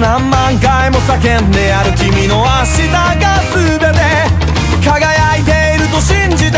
何万回も叫んでやる君の明日が全て。輝いていると信じて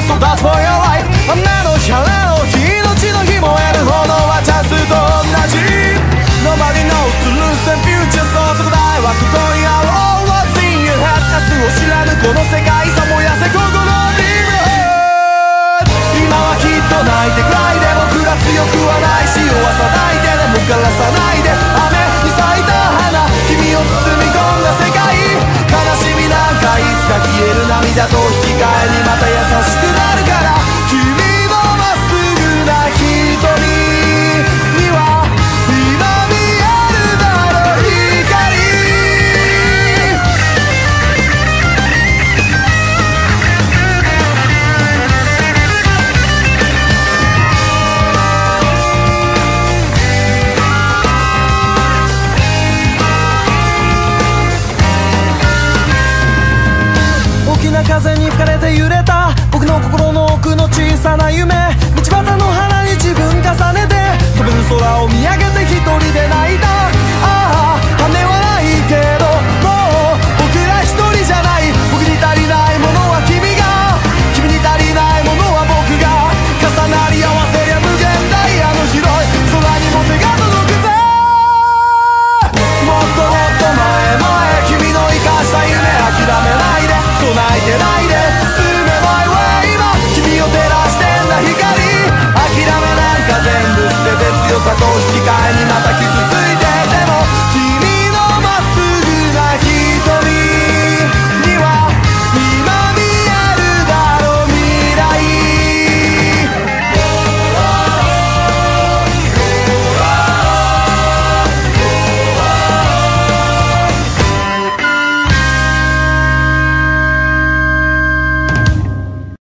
That's all なのチャラの日命の日燃える炎はチャンスと同じ Nobody knows the rules and future そうそこ大はここにある All what's in your head 明日を知らぬこの世界さ燃やせ心に今はきっと泣いてくらいで僕ら強くはないし弱さないででも枯らさないで雨に咲いた花君を包み込んだ世界。悲しみなんかいつか消える涙と風に吹かれて揺れた Can I